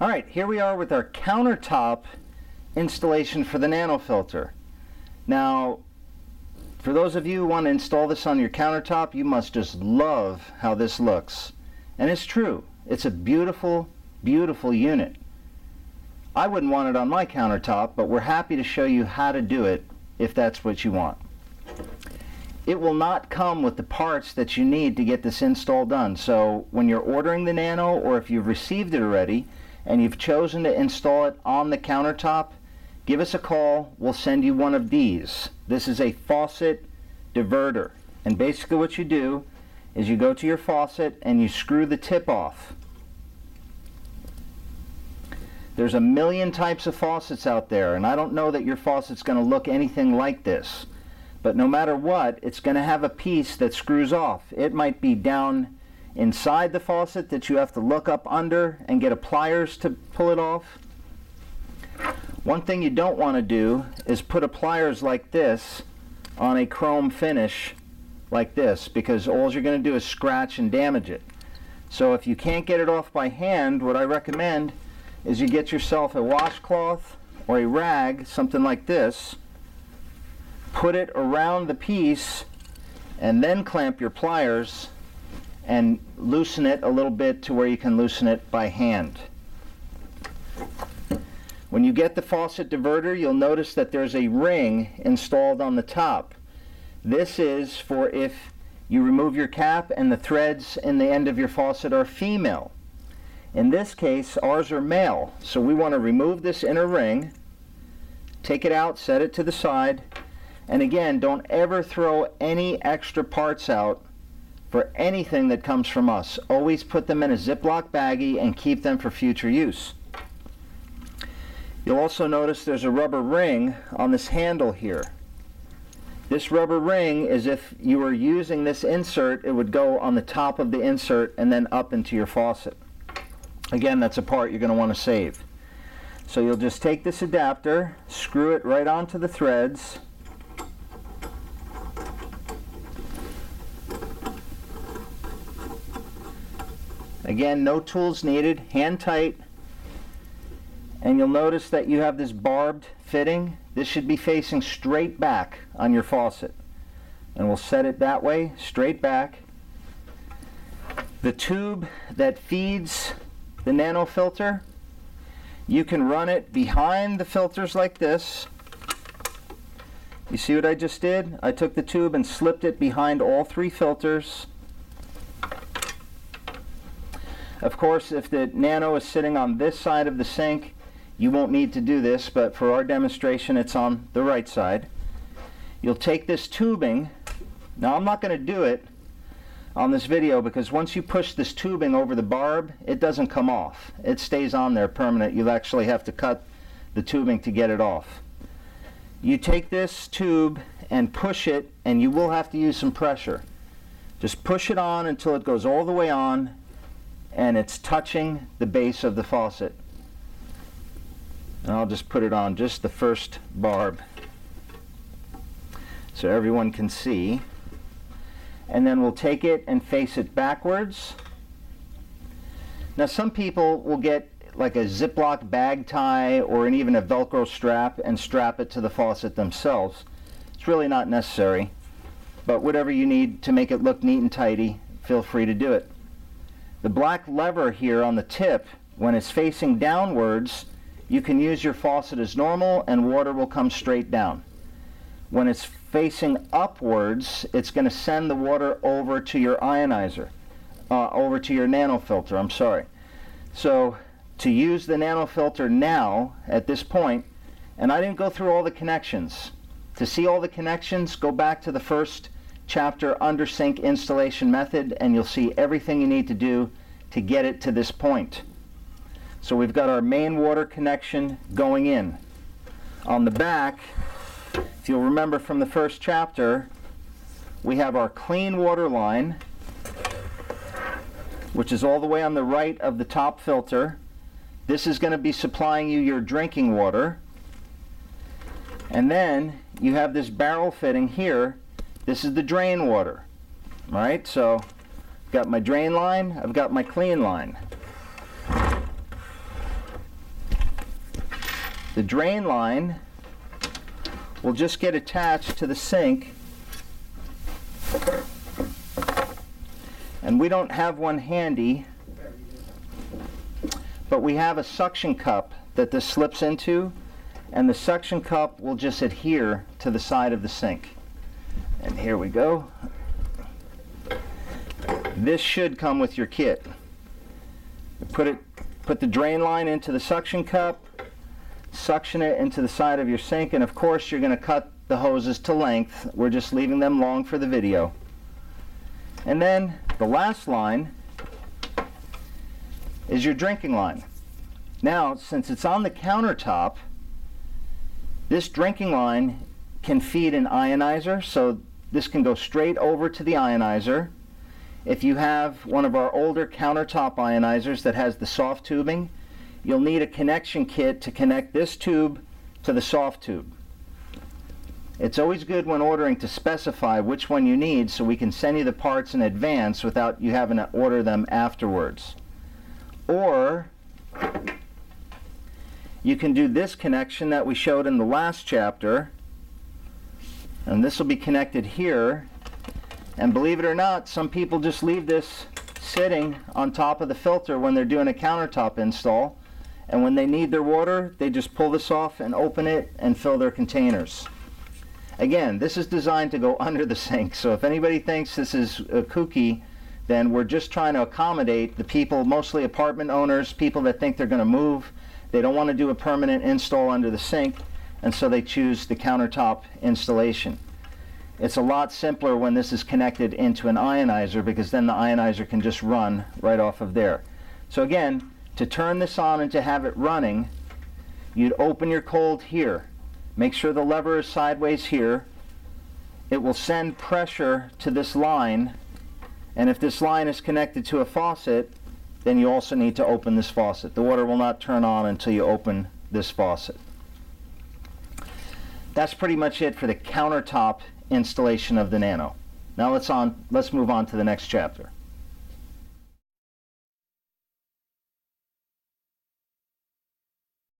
All right, here we are with our countertop installation for the nanofilter. Now, for those of you who want to install this on your countertop, you must just love how this looks. And it's true. It's a beautiful, beautiful unit. I wouldn't want it on my countertop, but we're happy to show you how to do it if that's what you want. It will not come with the parts that you need to get this install done. So when you're ordering the Nano or if you've received it already and you've chosen to install it on the countertop, give us a call. We'll send you one of these. This is a faucet diverter. And basically what you do is you go to your faucet and you screw the tip off. There's a million types of faucets out there, and I don't know that your faucet's going to look anything like this. But no matter what, it's going to have a piece that screws off. It might be down inside the faucet that you have to look up under and get a pliers to pull it off. One thing you don't want to do is put a pliers like this on a chrome finish like this because all you're going to do is scratch and damage it. So if you can't get it off by hand, what I recommend is you get yourself a washcloth or a rag, something like this, put it around the piece, and then clamp your pliers and loosen it a little bit to where you can loosen it by hand. When you get the faucet diverter, you'll notice that there's a ring installed on the top. This is for if you remove your cap and the threads in the end of your faucet are female. In this case, ours are male, so we want to remove this inner ring, take it out, set it to the side, and again, don't ever throw any extra parts out for anything that comes from us. Always put them in a Ziploc baggie and keep them for future use. You'll also notice there's a rubber ring on this handle here. This rubber ring is if you were using this insert, it would go on the top of the insert and then up into your faucet. Again, that's a part you're going to want to save. So you'll just take this adapter, screw it right onto the threads, Again, no tools needed, hand tight. And you'll notice that you have this barbed fitting. This should be facing straight back on your faucet. And we'll set it that way, straight back. The tube that feeds the nano filter, you can run it behind the filters like this. You see what I just did? I took the tube and slipped it behind all three filters. Of course, if the Nano is sitting on this side of the sink, you won't need to do this, but for our demonstration, it's on the right side. You'll take this tubing. Now, I'm not going to do it on this video because once you push this tubing over the barb, it doesn't come off. It stays on there permanent. You'll actually have to cut the tubing to get it off. You take this tube and push it, and you will have to use some pressure. Just push it on until it goes all the way on, and it's touching the base of the faucet. And I'll just put it on just the first barb so everyone can see. And then we'll take it and face it backwards. Now some people will get like a Ziploc bag tie or an, even a Velcro strap and strap it to the faucet themselves. It's really not necessary, but whatever you need to make it look neat and tidy, feel free to do it. The black lever here on the tip, when it's facing downwards, you can use your faucet as normal and water will come straight down. When it's facing upwards, it's going to send the water over to your ionizer, uh, over to your nanofilter, I'm sorry. So to use the nanofilter now, at this point, and I didn't go through all the connections. To see all the connections, go back to the first chapter under sink installation method and you'll see everything you need to do to get it to this point. So we've got our main water connection going in. On the back, if you'll remember from the first chapter, we have our clean water line, which is all the way on the right of the top filter. This is going to be supplying you your drinking water. And then you have this barrel fitting here this is the drain water. right? so I've got my drain line, I've got my clean line. The drain line will just get attached to the sink and we don't have one handy but we have a suction cup that this slips into and the suction cup will just adhere to the side of the sink here we go. This should come with your kit. Put it put the drain line into the suction cup suction it into the side of your sink and of course you're going to cut the hoses to length. We're just leaving them long for the video. And then the last line is your drinking line. Now, since it's on the countertop, this drinking line can feed an ionizer, so this can go straight over to the ionizer. If you have one of our older countertop ionizers that has the soft tubing, you'll need a connection kit to connect this tube to the soft tube. It's always good when ordering to specify which one you need so we can send you the parts in advance without you having to order them afterwards. Or you can do this connection that we showed in the last chapter and this will be connected here and believe it or not some people just leave this sitting on top of the filter when they're doing a countertop install and when they need their water they just pull this off and open it and fill their containers. Again, this is designed to go under the sink, so if anybody thinks this is a kooky, then we're just trying to accommodate the people, mostly apartment owners, people that think they're going to move. They don't want to do a permanent install under the sink, and so they choose the countertop installation. It's a lot simpler when this is connected into an ionizer because then the ionizer can just run right off of there. So again, to turn this on and to have it running, you'd open your cold here. Make sure the lever is sideways here. It will send pressure to this line and if this line is connected to a faucet then you also need to open this faucet. The water will not turn on until you open this faucet. That's pretty much it for the countertop installation of the Nano. Now let's on let's move on to the next chapter.